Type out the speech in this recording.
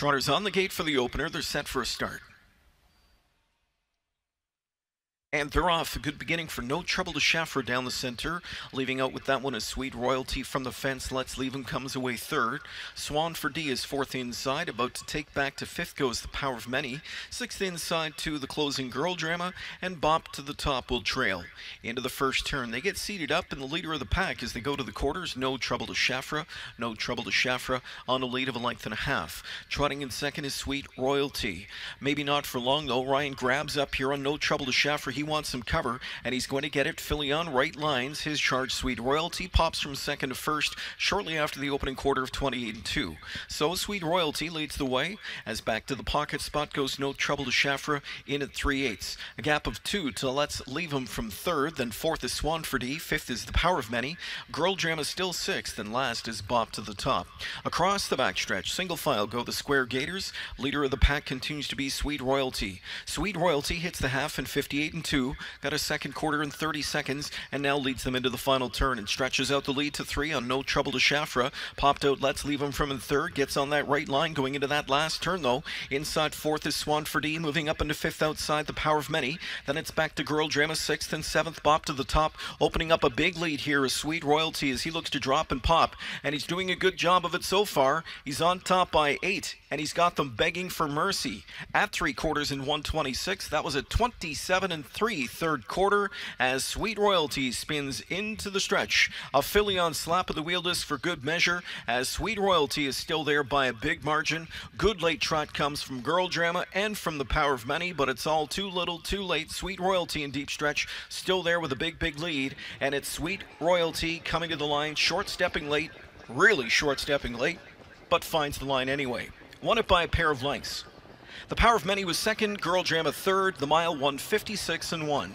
Trotters on the gate for the opener. They're set for a start. And they're off. A good beginning for No Trouble to Shaffer down the center. Leaving out with that one is Sweet Royalty from the fence. Let's Leave Him comes away third. Swan for D is fourth inside. About to take back to fifth goes The Power of Many. Sixth inside to the closing girl drama. And Bop to the top will trail. Into the first turn. They get seated up in the leader of the pack as they go to the quarters. No Trouble to Shafra. No Trouble to Shafra on a lead of a length and a half. Trotting in second is Sweet Royalty. Maybe not for long though. Ryan grabs up here on No Trouble to Shafra. He wants some cover, and he's going to get it. Philly on right lines. His charge, Sweet Royalty, pops from second to first shortly after the opening quarter of 28 and 2. So Sweet Royalty leads the way as back to the pocket spot goes No Trouble to Shafra in at 3 eighths. A gap of two to Let's Leave Him from third. Then fourth is Swanford. Fifth is The Power of Many. Girl Drama still sixth, and last is Bop to the top. Across the backstretch, single file go the Square Gaiters. Leader of the pack continues to be Sweet Royalty. Sweet Royalty hits the half in 58 and 2 got a second quarter in 30 seconds, and now leads them into the final turn and stretches out the lead to three on no trouble to Shafra. Popped out, let's leave him from in third, gets on that right line going into that last turn though. Inside fourth is Swanford E, moving up into fifth outside the power of many. Then it's back to Girl Drama, sixth and seventh, Bop to the top, opening up a big lead here is Sweet Royalty as he looks to drop and pop, and he's doing a good job of it so far. He's on top by eight, and he's got them begging for mercy at three quarters in 126. That was a 27 and three third quarter as Sweet Royalty spins into the stretch. A filly on slap of the wheel disc for good measure as Sweet Royalty is still there by a big margin. Good late trot comes from Girl Drama and from the Power of Many, but it's all too little too late. Sweet Royalty in deep stretch still there with a big, big lead. And it's Sweet Royalty coming to the line, short stepping late, really short stepping late, but finds the line anyway. Won it by a pair of lengths. The Power of Many was second, Girl Drama third, the mile 156 and 1.